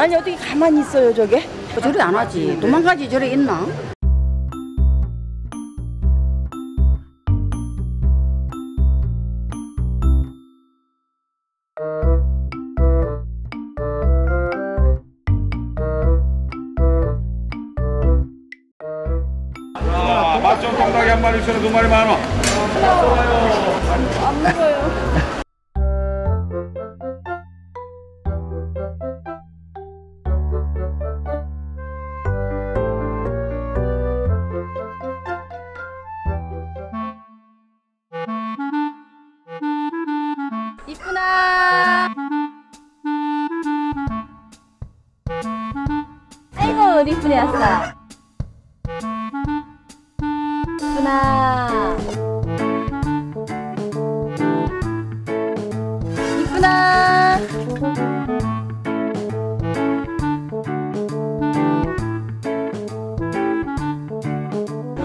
아니 어떻게 가만히 있어요 저게? 저리 안 하지. 도망가지 저리 있나? 자, 맛좀 통닭이 한 마리 주세요. 두 마리 만 원. 안 먹어요. 이쁘나. 아이고 우리 이쁜이 왔어. 이쁘나.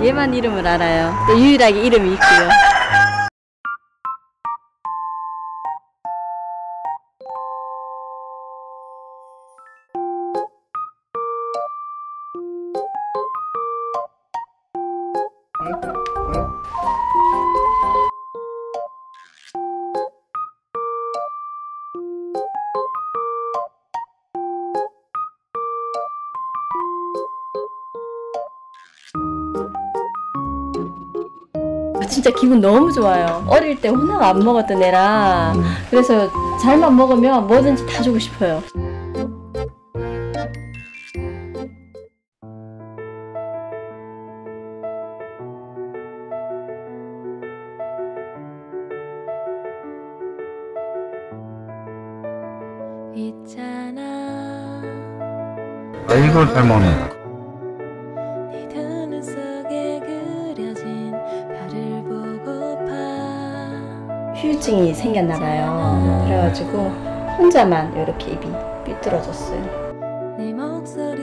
얘만 이름을 알아요. 또 유일하게 이름이 있고요. 진짜 기분 너무 좋아요. 어릴 때 워낙 안 먹었던 애라 그래서 잘만 먹으면 뭐든지 다 주고 싶어요. 있잖아 아이고 잘 먹네. 네 휴유증이 생겼나 봐요. 그래가지고 혼자만 이렇게 입이 삐뚤어졌어요. 네 목소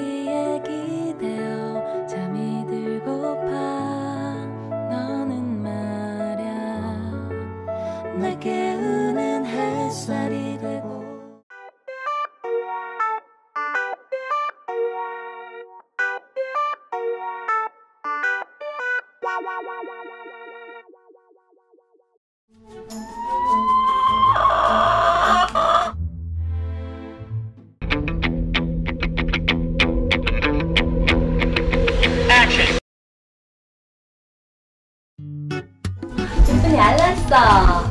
알랐어.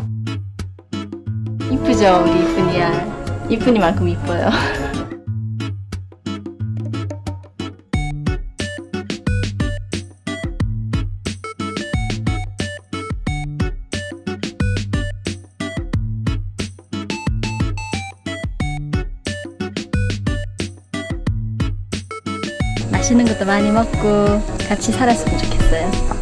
이쁘죠 우리 이쁜이야. 이쁜이만큼 이뻐요. 맛있는 것도 많이 먹고 같이 살았으면 좋겠어요.